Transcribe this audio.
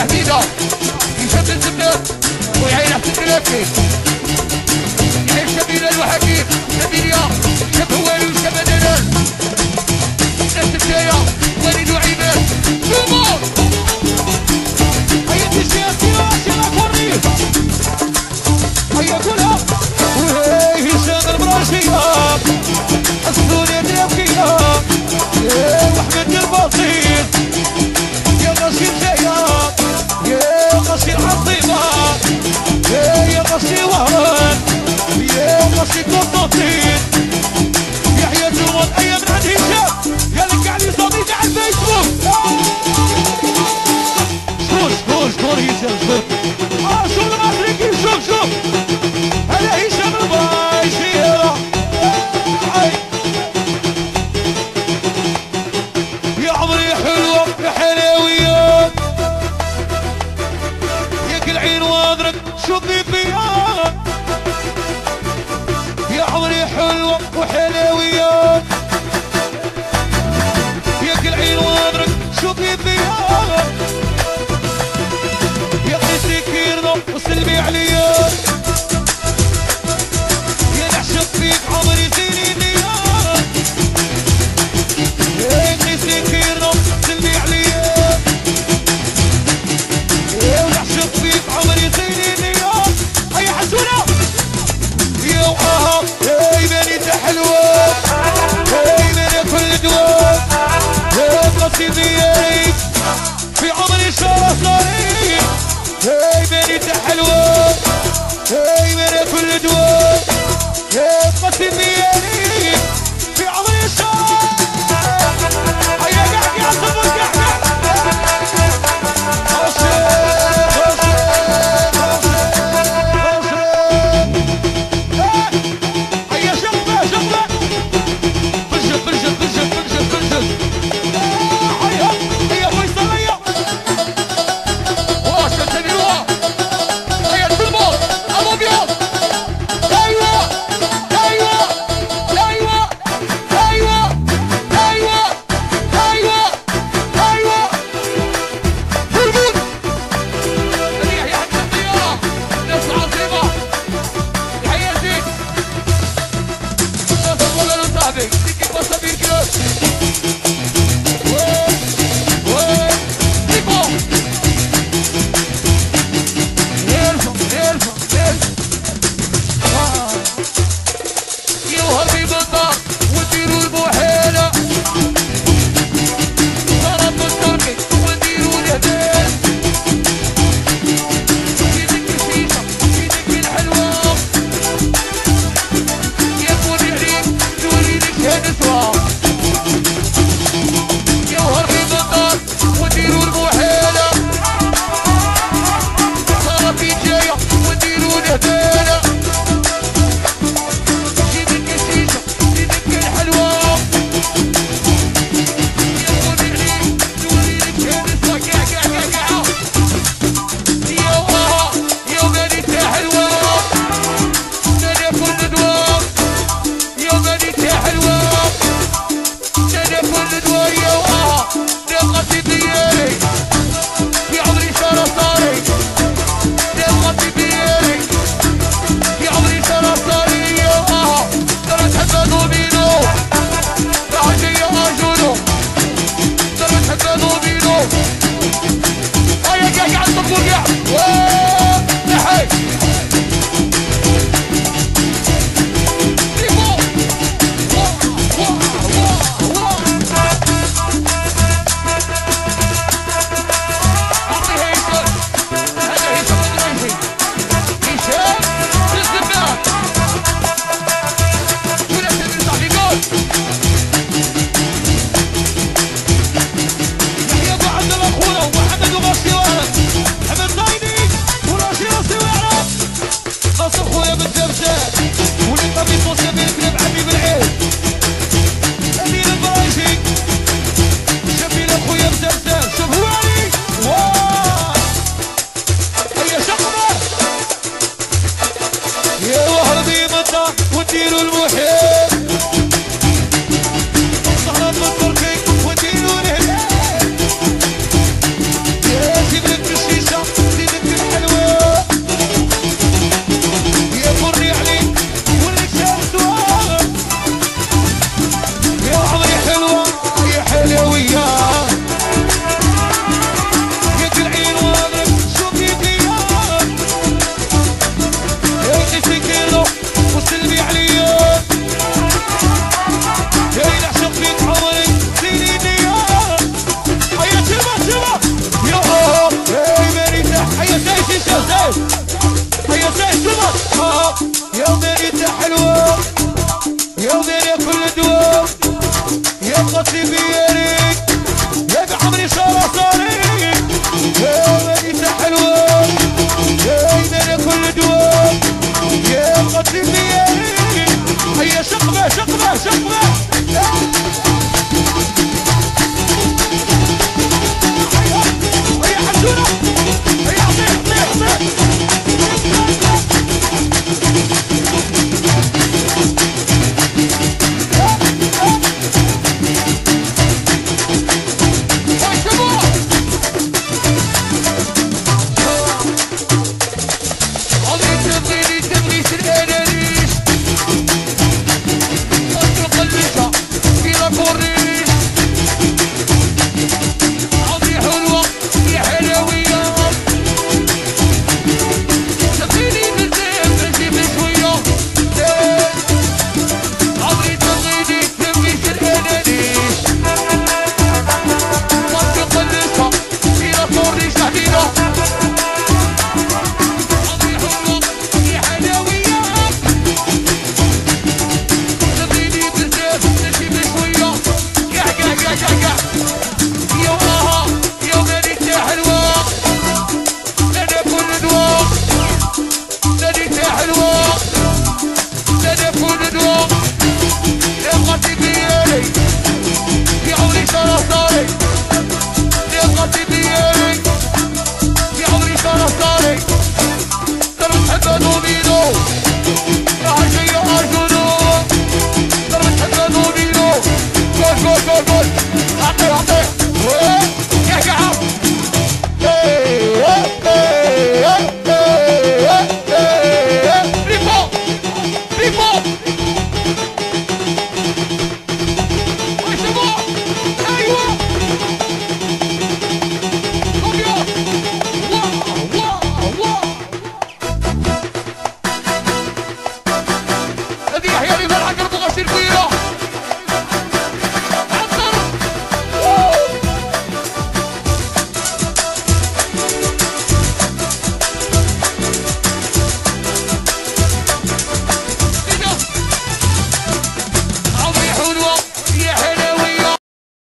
يهدينا. يشد الزبنات ويعين حتى الدلاكي يعيش شبينا الوحكي شبينا. شب هوالي وشب دلال. should leave me out. you don't know how هيا سهل يا ديري حلوة يا ديري كل دوام يا قصيبية Stop